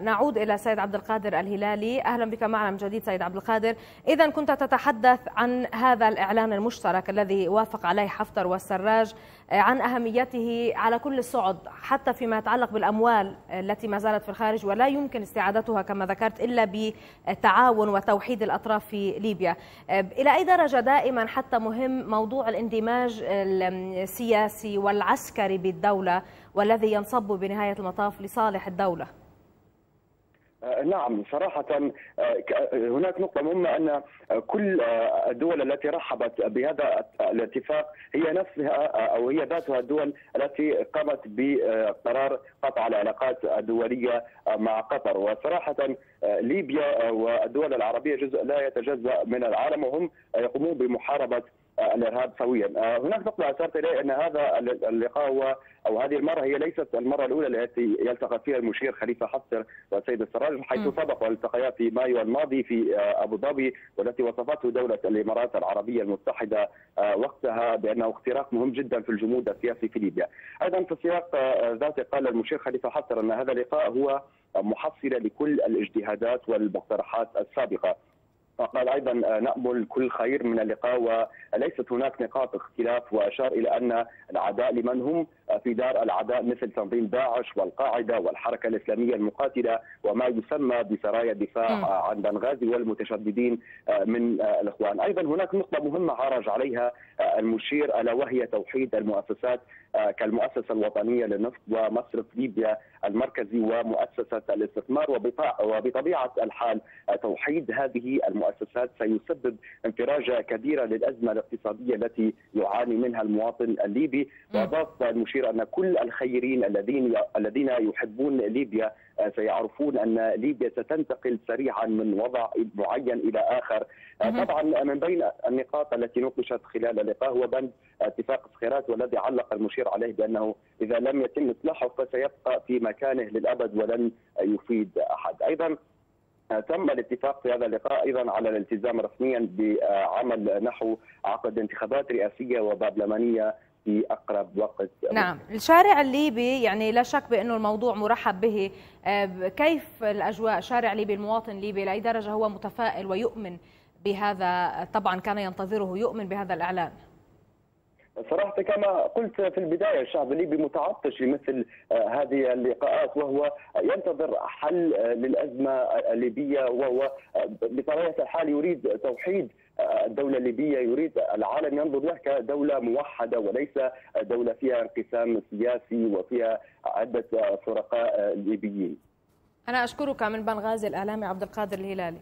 نعود إلى سيد عبد القادر الهلالي. أهلا بك معنا من جديد سيد عبد القادر. إذا كنت تتحدث عن هذا الإعلان المشترك الذي وافق عليه حفتر والسراج عن أهميته على كل الصعد حتى فيما يتعلق بالأموال التي ما زالت في الخارج ولا يمكن استعادتها كما ذكرت إلا بالتعاون وتوحيد الأطراف في ليبيا. إلى أي درجة دائما حتى مهم موضوع الاندماج السياسي والعسكري بالدولة والذي ينصب بنهاية المطاف لصالح الدولة؟ نعم صراحة هناك نقطة مهمة أن كل الدول التي رحبت بهذا الاتفاق هي نفسها أو هي ذاتها الدول التي قامت بقرار قطع العلاقات الدولية مع قطر. وصراحة ليبيا والدول العربية جزء لا يتجزأ من العالم وهم يقومون بمحاربة الارهاب سويا. هناك نقطة أشرت اليه أن هذا اللقاء هو أو هذه المرة هي ليست المرة الأولى التي يلتقى فيها المشير خليفة حفتر والسيد السراج حيث سبق التقيا في مايو الماضي في أبو ظبي والتي وصفته دولة الإمارات العربية المتحدة وقتها بأنه اختراق مهم جدا في الجمود السياسي في ليبيا. أيضا في السياق ذاته قال المشير خليفة حفتر أن هذا اللقاء هو محصله لكل الاجتهادات والمقترحات السابقة. وقال أيضا نأمل كل خير من اللقاء وليست هناك نقاط اختلاف وأشار إلى أن العداء لمن هم في دار العداء مثل تنظيم داعش والقاعدة والحركة الإسلامية المقاتلة وما يسمى بسرايا الدفاع عن بنغازي والمتشددين من الإخوان، أيضا هناك نقطة مهمة عرج عليها المشير الا وهي توحيد المؤسسات كالمؤسسة الوطنية للنفط ومصرف ليبيا المركزي ومؤسسة الاستثمار وبطبيعة الحال توحيد هذه المؤسسات. سيسبب انفراجه كبيره للأزمة الاقتصادية التي يعاني منها المواطن الليبي. وأضاف المشير أن كل الخيرين الذين الذين يحبون ليبيا سيعرفون أن ليبيا ستنتقل سريعا من وضع معين إلى آخر. طبعا من بين النقاط التي ناقشت خلال اللقاء هو بند اتفاق سخيرات والذي علق المشير عليه بأنه إذا لم يتم إصلاحه فسيبقى في مكانه للأبد ولن يفيد أحد. أيضا تم الاتفاق في هذا اللقاء أيضا على الالتزام رسميا بعمل نحو عقد انتخابات رئاسية وبرلمانية في أقرب وقت. نعم الشارع الليبي يعني لا شك بأنه الموضوع مرحب به. كيف الأجواء؟ شارع ليبي المواطن الليبي لأي درجة هو متفائل ويؤمن بهذا؟ طبعا كان ينتظره يؤمن بهذا الإعلان. صراحة كما قلت في البداية الشعب الليبي متعطش لمثل هذه اللقاءات وهو ينتظر حل للأزمة الليبية وهو بطبيعة الحال يريد توحيد الدولة الليبية يريد العالم ينظر له كدولة موحدة وليس دولة فيها انقسام سياسي وفيها عدة فرقاء ليبيين. أنا أشكرك من بنغازي الإعلامي عبد القادر الهلالي.